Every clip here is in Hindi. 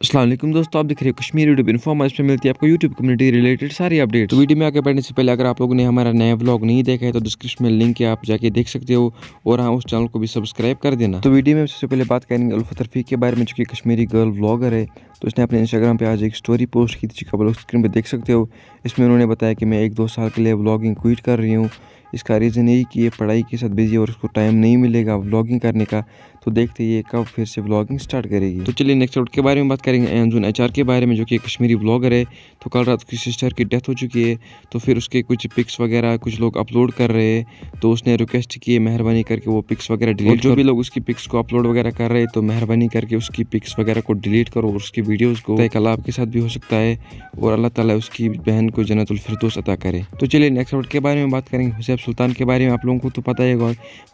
असलम दोस्तों आप देख रहे हो कश्मीर यूट्यूब इन्फॉर्म इसमें मिलती है आपको यूट्यूब कम्युनिटी रिलेटेड सारी अपडेट तो वीडियो में आगे बढ़ने से पहले अगर आप लोगों ने हमारा नया व्लॉग नहीं देखा है तो डिस्क्रिप्शन में लिंक है आप जाके देख सकते हो। और हाँ उस चैनल को भी सब्सक्राइब कर देना। तो वीडियो में सबसे पहले बात करेंगे उल्फत रफीक के बारे में जो कि कश्मीरी गर्ल ब्लॉगर है। तो उसने अपने इंस्टाग्राम पर आज एक स्टोरी पोस्ट की थी लोग स्क्रीन पर देख सकते हो। इसमें उन्होंने बताया कि मैं एक दो साल के लिए ब्लॉगिंग क्विट कर रही हूँ। इसका रीज़न यही कि ये पढ़ाई के साथ बिज़ी और उसको टाइम नहीं मिलेगा ब्लॉगिंग करने का। तो देखते ये कब फिर से व्लॉगिंग स्टार्ट करेगी। तो चलिए नेक्स्ट आउट के बारे में बात करेंगे एनजून एच के बारे में जो कि कश्मीरी ब्लॉगर है। तो कल रात उसकी सिस्टर की डेथ हो चुकी है। तो फिर उसके कुछ पिक्स वगैरह कुछ लोग अपलोड कर रहे हैं। तो उसने रिक्वेस्ट की है मेहरबानी करके वो पिक्स वगैरह डिलीट जो भी लोग उसकी पिक्स को अपलोड वगैरह कर रहे हैं तो मेहरबानी करके उसकी पिक्स वगैरह को डिलीट करो और उसकी वीडियोज़ को अल्लाह आपके साथ भी हो सकता है और अल्लाह ताला उसकी बहन को जन्नतुलफरदोस अता करे। तो चलिए नेक्स्ट आउट के बारे में बात करेंगे। हुसैब सुल्तान के बारे में आप लोगों को तो पता है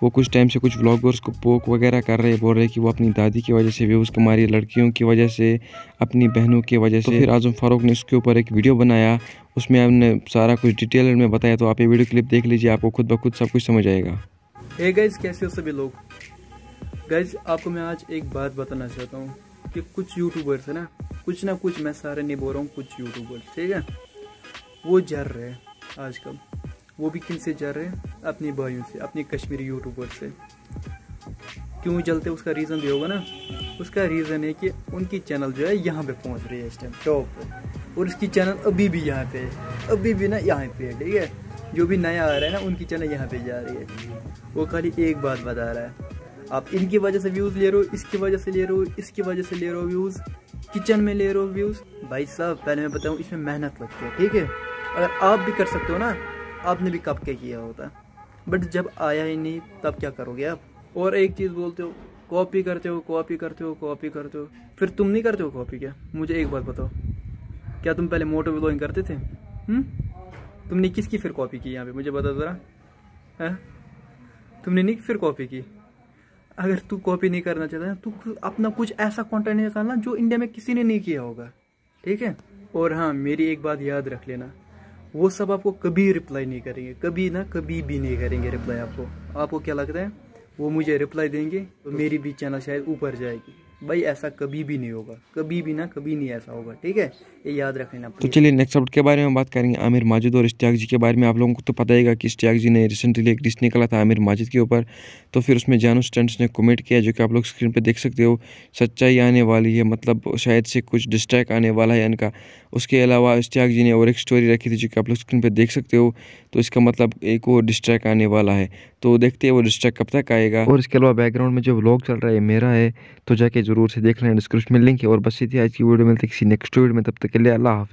वो कुछ टाइम से कुछ ब्लॉगर्स को पोक वगैरह कर रहे हैं बोल रहे हैं कि वो अपनी दादी की वजह से व्यूज़ कमा रही है लड़कियों की वजह से अपनी बहनों की वजह से। तो फिर आज़म फारूक ने उसके ऊपर एक वीडियो बनाया उसमें हमने सारा कुछ डिटेल में बताया तो आप ये वीडियो क्लिप देख लीजिए आपको खुद ब खुद सब कुछ समझ आएगा। Hey गाइज़ कैसे हो सभी लोग? गाइज़ आपको मैं आज एक बात बताना चाहता हूँ कि कुछ यूट्यूबर्स है ना कुछ ना कुछ मैं सारे नहीं बोल रहा हूँ कुछ यूट्यूबर्स ठीक है? वो जर रहे हैं आजकल। वो भी किन से जर रहे हैं? अपनी भाइयों से अपनी कश्मीरी यूट्यूबर से। क्यों जलते उसका रीज़न भी होगा ना। उसका रीज़न है कि उनकी चैनल जो है यहाँ पे पहुँच रही है इस टाइम टॉप पर और उसकी चैनल अभी भी यहाँ पे है। अभी भी ना यहाँ पे है, ठीक है? जो भी नया आ रहा है ना, उनकी चैनल यहाँ पे जा रही है। वो खाली एक बात बता रहा है। आप इनकी वजह से व्यूज़ ले रहे हो, इसकी वजह से ले रहे हो, इसकी वजह से ले रहे हो व्यूज़ किचन में ले रहे हो व्यूज़ भाई साहब, पहले मैं बताऊँ, इसमें मेहनत लगती है, ठीक है? अगर आप भी कर सकते हो ना, आपने भी कब क्या किया होता? बट जब आया ही नहीं, तब क्या करोगे आप? और एक चीज़ बोलते हो कॉपी करते हो कॉपी करते हो कॉपी करते हो। फिर तुम नहीं करते हो कॉपी क्या? मुझे एक बात बताओ। क्या तुम पहले मोटो ब्लॉगिंग करते थे? हुँ? हम्म? तुमने किसकी फिर कॉपी की यहाँ पे? मुझे बता ज़रा। है? तुमने नहीं फिर कॉपी की? अगर तू कॉपी नहीं करना चाहता तू अपना कुछ ऐसा कंटेंट निकालना जो इंडिया में किसी ने नहीं किया होगा। ठीक है? और हाँ मेरी एक बात याद रख लेना। वो सब आपको कभी रिप्लाई नहीं करेंगे। कभी ना, कभी भी नहीं करेंगे रिप्लाई आपको। आपको क्या लगता है? वो मुझे रिप्लाई देंगे तो मेरी भी चैनल शायद ऊपर जाएगी। भाई ऐसा कभी भी नहीं होगा। कभी भी ना कभी नहीं ऐसा होगा ठीक है? ये याद रखना तो चलिए नेक्स्ट अपडेट के बारे में बात करेंगे। आमिर माजिद और इश्तियाक जी के बारे में आप लोगों को तो पता ही कि इश्तियाक जी ने रिसेंटली एक डिश निकला था आमिर माजिद के ऊपर। तो फिर उसमें जानू स्टैंड ने कमेंट किया जो कि आप लोग स्क्रीन पर देख सकते हो। सच्चाई आने वाली है मतलब शायद से कुछ डिस्ट्रैक आने वाला है इनका। उसके अलावा इश्तियाक जी ने और एक स्टोरी रखी थी जो कि आप लोग स्क्रीन पर देख सकते हो। तो इसका मतलब एक और डिस्ट्रैक आने वाला है। तो देखते हैं वो डिस्ट्रैक कब तक आएगा। और इसके अलावा बैकग्राउंड में जो व्लॉग चल रहा है मेरा है तो जाके ज़रूर से देख लें डिस्क्रिप्शन में लिंक है और बस इतनी आज की वीडियो मिलती है किसी नेक्स्ट वीडियो में, तब तक के लिए अल्लाह हाफिज़।